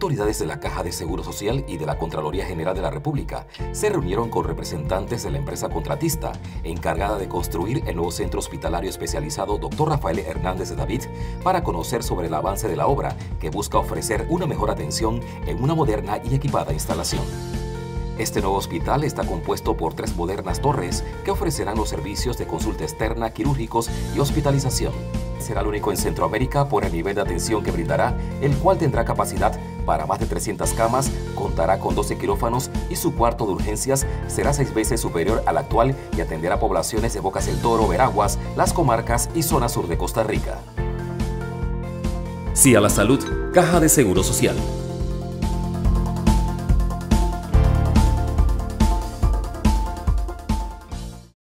autoridades de la Caja de Seguro Social y de la Contraloría General de la República se reunieron con representantes de la empresa contratista encargada de construir el nuevo centro hospitalario especializado Dr. Rafael Hernández de David para conocer sobre el avance de la obra que busca ofrecer una mejor atención en una moderna y equipada instalación. Este nuevo hospital está compuesto por tres modernas torres que ofrecerán los servicios de consulta externa, quirúrgicos y hospitalización. Será el único en Centroamérica por el nivel de atención que brindará, el cual tendrá capacidad para más de 300 camas, contará con 12 quirófanos y su cuarto de urgencias será seis veces superior al actual y atenderá poblaciones de Bocas del Toro, Veraguas, las comarcas y zona sur de Costa Rica. Sí a la salud, Caja de Seguro Social.